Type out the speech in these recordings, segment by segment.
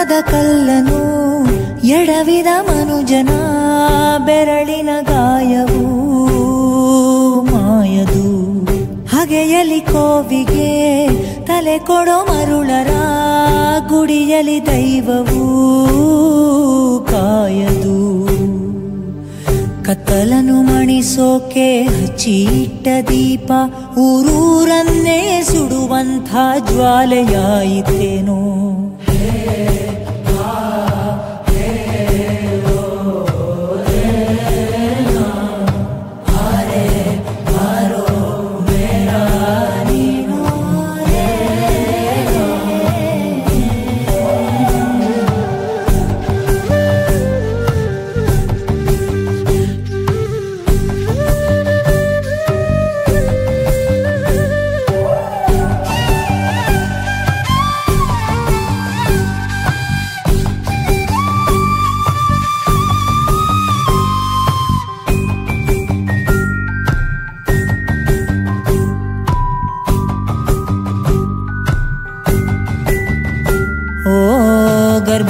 ಮನವಾದ ಕಲ್ಲನು, ಎಡವಿದ ಮನುಜನ, ಬೆರಳಿನ ಗಾಯವು ಮಾಯದು. ಹಗೆಯಲಿ ಕೋವಿಗೆ, ತಲೆ ಕೊಡೋ ಮರುಳರ, ಗುಡಿಯಲಿ ದೈವವು ಕಾಯದು. ಕತ್ತಲನು ಮಣಿಸೋಕೆ ಹಚ್ಚಿಟ್ಟ ದೀಪ, ಊರೂರನ್ನೇ ಸುಡುವಂಥ ಜ್ವಾಲೆಯಾಯಿತೇನೋ.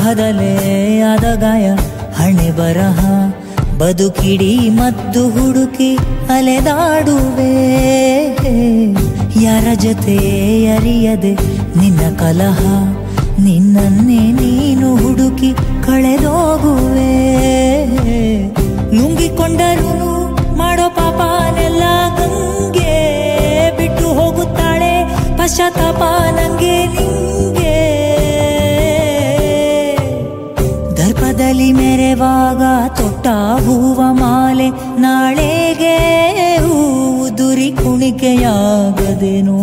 ಗರ್ಭದಲ್ಲೇ ಆದ ಗಾಯ, ಹಣೆ ಬರಹ, ಬದುಕಿಡಿ ಮದ್ದು ಹುಡುಕಿ ಅಲೆದಾಡುವೆ. ಯಾರ ಜೊತೆ ಅರಿಯದೆ ನಿನ್ನ ಕಲಹ, ನಿನ್ನನ್ನೇ ನೀನು ಹುಡುಕಿ ಕಳೆದೋಗುವೆ. ದರ್ಪದಲ್ಲಿ ಮೆರೆವಾಗ ತೊಟ್ಟ ಹೂವ ಮಾಲೆ ನಾಳೆಗೆ ಹೂವು ದುರಿ ಕುಣಿಕೆಯಾಗದೇನು.